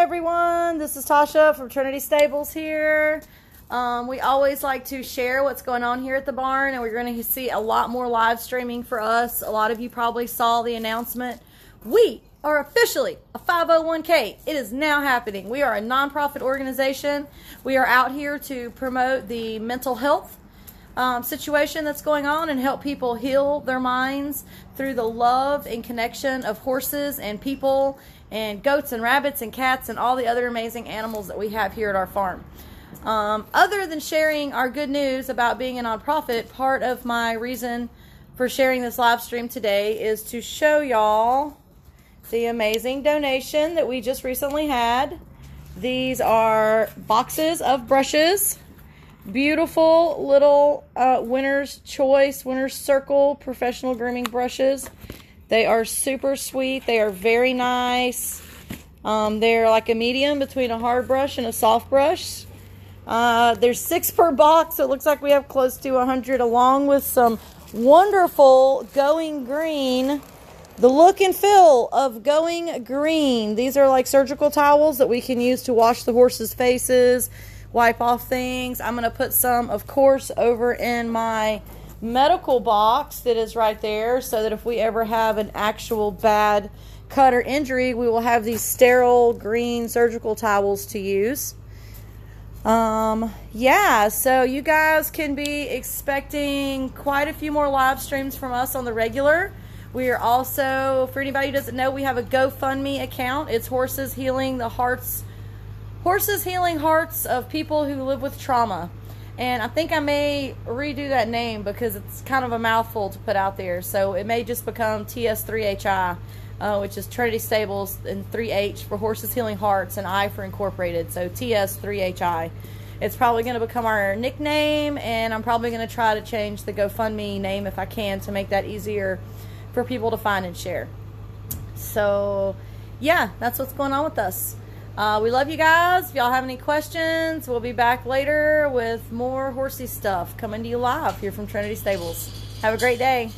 everyone. This is Tasha from Trinity Stables here. Um, we always like to share what's going on here at the barn, and we're going to see a lot more live streaming for us. A lot of you probably saw the announcement. We are officially a 501k. It is now happening. We are a nonprofit organization. We are out here to promote the mental health um, situation that's going on and help people heal their minds through the love and connection of horses and people and goats and rabbits and cats and all the other amazing animals that we have here at our farm. Um, other than sharing our good news about being a nonprofit, part of my reason for sharing this live stream today is to show y'all the amazing donation that we just recently had. These are boxes of brushes. Beautiful little uh, Winner's Choice, Winner's Circle professional grooming brushes. They are super sweet. They are very nice. Um, they're like a medium between a hard brush and a soft brush. Uh, there's six per box, so it looks like we have close to 100, along with some wonderful going green. The look and feel of going green. These are like surgical towels that we can use to wash the horse's faces, wipe off things. I'm going to put some, of course, over in my medical box that is right there so that if we ever have an actual bad cut or injury, we will have these sterile green surgical towels to use. Um, yeah, so you guys can be expecting quite a few more live streams from us on the regular. We are also, for anybody who doesn't know, we have a GoFundMe account. It's Horses Healing the Hearts, Horses Healing Hearts of People Who Live with Trauma. And I think I may redo that name because it's kind of a mouthful to put out there. So it may just become TS3HI, uh, which is Trinity Stables, and 3H for Horses Healing Hearts, and I for Incorporated. So TS3HI. It's probably going to become our nickname, and I'm probably going to try to change the GoFundMe name if I can to make that easier for people to find and share. So, yeah, that's what's going on with us. Uh, we love you guys. If y'all have any questions, we'll be back later with more horsey stuff coming to you live here from Trinity Stables. Have a great day.